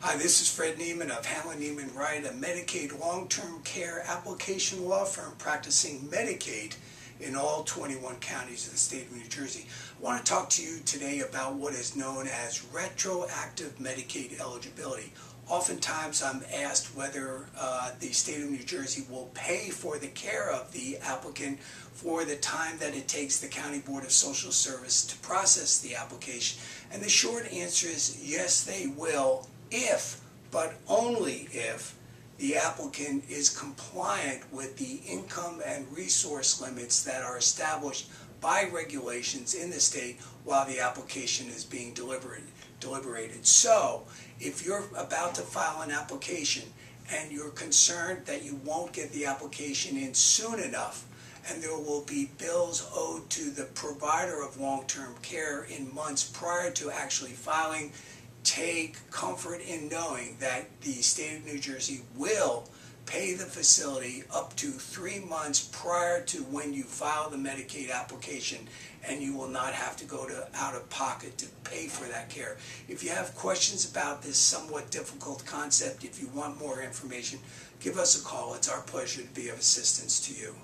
Hi, this is Fred Niemann of Hanlon Niemann Wright, a Medicaid long-term care application law firm practicing Medicaid in all 21 counties of the state of New Jersey. I want to talk to you today about what is known as retroactive Medicaid eligibility. Oftentimes I'm asked whether uh, the state of New Jersey will pay for the care of the applicant for the time that it takes the County Board of Social Service to process the application. And the short answer is yes, they will if, but only if, the applicant is compliant with the income and resource limits that are established by regulations in the state while the application is being deliberated. deliberated. So, if you're about to file an application and you're concerned that you won't get the application in soon enough, and there will be bills owed to the provider of long-term care in months prior to actually filing, take comfort in knowing that the state of New Jersey will pay the facility up to three months prior to when you file the Medicaid application and you will not have to go to out of pocket to pay for that care. If you have questions about this somewhat difficult concept, if you want more information, give us a call. It's our pleasure to be of assistance to you.